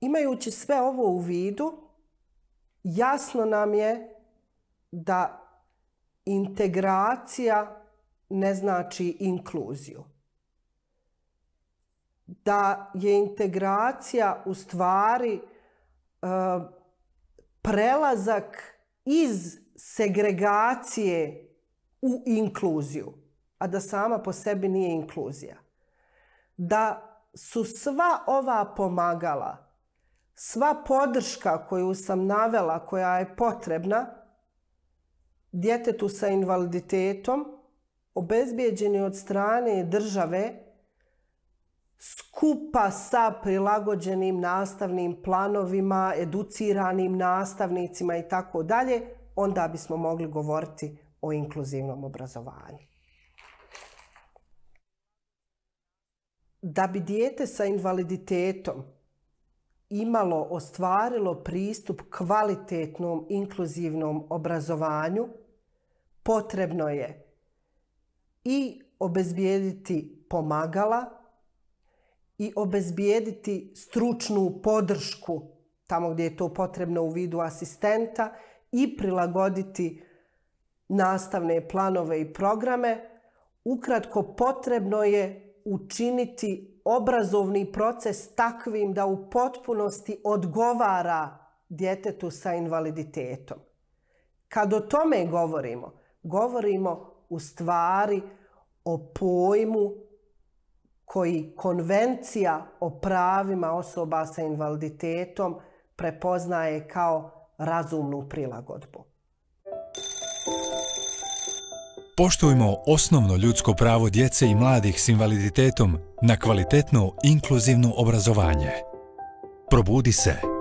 Imajući sve ovo u vidu, jasno nam je da integracija ne znači inkluziju. Da je integracija u stvari e, prelazak iz segregacije u inkluziju, a da sama po sebi nije inkluzija. Da su sva ova pomagala, sva podrška koju sam navela, koja je potrebna djetetu sa invaliditetom, obezbijeđeni od strane države skupa sa prilagođenim nastavnim planovima, educiranim nastavnicima i tako dalje, onda bismo mogli govoriti o inkluzivnom obrazovanju. Da bi dijete sa invaliditetom imalo, ostvarilo pristup kvalitetnom inkluzivnom obrazovanju, potrebno je i obezbijediti pomagala i obezbijediti stručnu podršku tamo gdje je to potrebno u vidu asistenta i prilagoditi nastavne planove i programe. Ukratko, potrebno je učiniti obrazovni proces takvim da u potpunosti odgovara djetetu sa invaliditetom. Kad o tome govorimo, govorimo u stvari o pojmu koji konvencija o pravima osoba sa invaliditetom prepoznaje kao razumnu prilagodbu. Poštujmo osnovno ljudsko pravo djece i mladih s invaliditetom na kvalitetno inkluzivno obrazovanje. Probudi se.